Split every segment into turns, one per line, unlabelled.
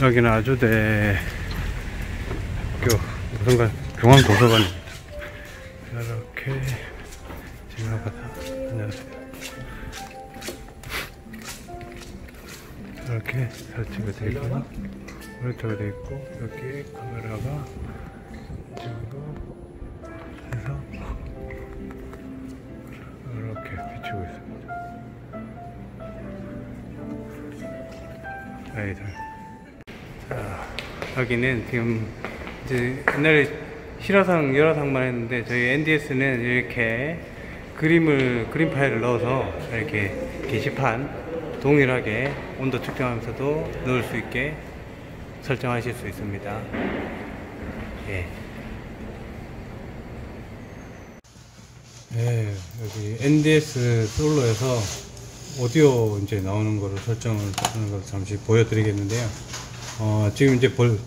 여기는 아주대 학교 무슨가 중앙도서관입니다. 이렇게 지나가다 안녕하세요. 이렇게 설치가 되어 있고 모니터가 되어 있고 여기 카메라가 이쪽 비추고 있습니다. 아이들. 자, 여기는 지금 이제 옛날에 실화상, 열화상만 했는데 저희 NDS는 이렇게 그림을 그림 파일을 넣어서 이렇게 게시판 동일하게 온도 측정하면서도 넣을 수 있게 설정하실 수 있습니다. 예. 네, 여기 NDS 솔로에서 오디오 이제 나오는 거를 설정을 하는 걸 잠시 보여드리겠는데요. 어, 지금 이제 볼,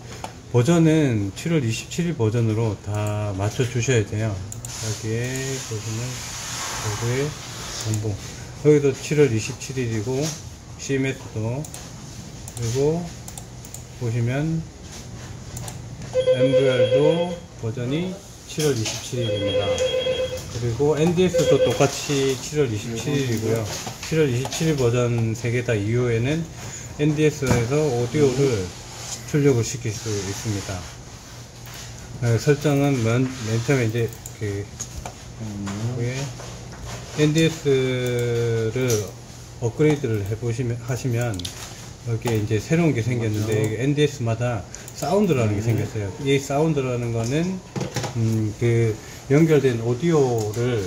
버전은 7월 27일 버전으로 다 맞춰 주셔야 돼요. 여기에 보시면 여기에 공봉 여기도 7월 27일이고 CMS도 그리고 보시면 MVR도 버전이 7월 27일입니다. 그리고 NDS도 똑같이 7월 27일이고요. 7월 27일 버전 3개 다 이후에는 NDS에서 오디오를 출력을 시킬 수 있습니다. 어, 설정은 맨, 맨 처음에 이제 그, 위에 NDS를 업그레이드를 해보시면, 하시면 여기에 이제 새로운 게 생겼는데 NDS마다 사운드라는 게 생겼어요. 이 사운드라는 거는 음, 그 연결된 오디오를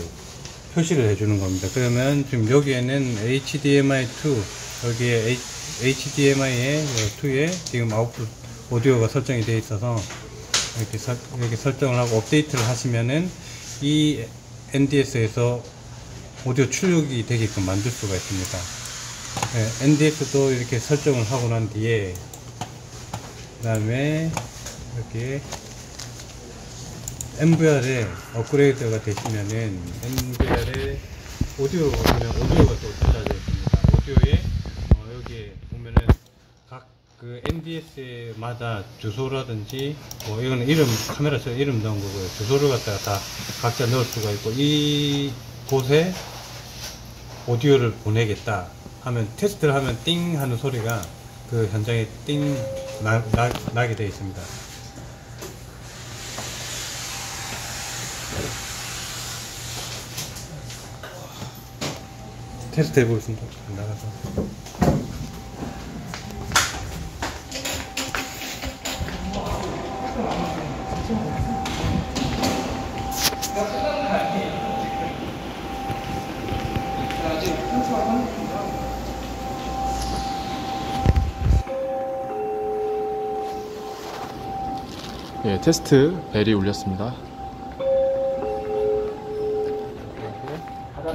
표시를 해주는 겁니다. 그러면 지금 여기에는 HDMI2 여기에 HDMI의 2에 지금 아웃풋 오디오가 설정이 되어 있어서 이렇게, 설, 이렇게 설정을 하고 업데이트를 하시면은 이 NDS에서 오디오 출력이 되게끔 만들 수가 있습니다. 네, NDS도 이렇게 설정을 하고 난 뒤에 그 다음에 이렇게 MVR에 업그레이드가 되시면은 MVR에 오디오 보면 오디오가 또 달라져 있습니다. 오디오에 어, 여기에 보면은 각 그 NDS마다 주소라든지 뭐 이거는 이름 카메라처 이름 넣은 거고요. 주소를 갖다가 다 각자 넣을 수가 있고 이 곳에 오디오를 보내겠다 하면 테스트를 하면 띵 하는 소리가 그 현장에 띵 나, 나, 나게 되어 있습니다. 테스트 해보겠습니다. 나가서.
예, 테스트 벨이 울렸습니다.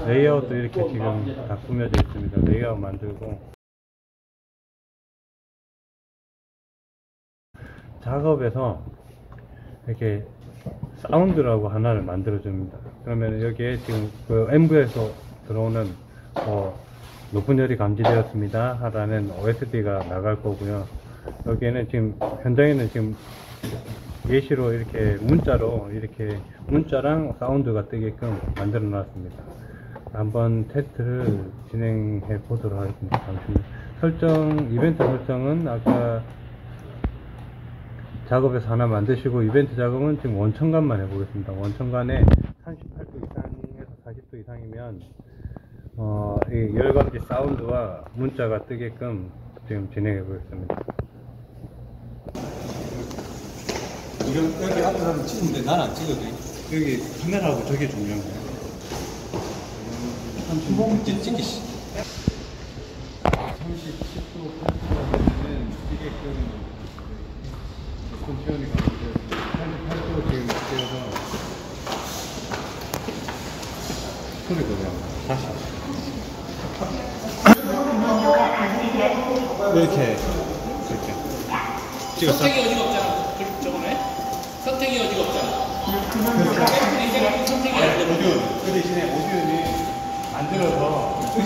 레이아웃도 이렇게 지금 다 꾸며져 있습니다. 레이아웃 만들고 작업에서 이렇게 사운드라고 하나를 만들어 줍니다. 그러면 여기에 지금 그 MV에서 들어오는 어, 높은 열이 감지되었습니다. 하라는 OSD가 나갈 거고요. 여기에는 지금 현장에는 지금 예시로 이렇게 문자로 이렇게 문자랑 사운드가 뜨게끔 만들어 놨습니다. 한번 테스트를 진행해 보도록 하겠습니다. 잠시만요. 설정, 이벤트 설정은 아까 작업에서 하나 만드시고 이벤트 작업은 지금 원천간만 해보겠습니다. 원천간에 38도 이상에서 40도 이상이면 어, 이 열감지 사운드와 문자가 뜨게끔 지금 진행해 보겠습니다.
여기 앞에 사람 찍는데 난 안 찍어도 돼.
여기 카메라하고 저게 중요한 거예
찍 찍기 씨.
37도 는 뛰게끔 컨디션이 감지되었습니다. 38도 지금 뛰어서 소리 그냥 다시 이렇게 이렇게 찍었어?
선택이 어디가 없잖아. 그- 저거네? 선택이 어디가 없잖아. 선택이 어디가 없잖아.
오디오 그 대신에 오디오는
만들어서
저작권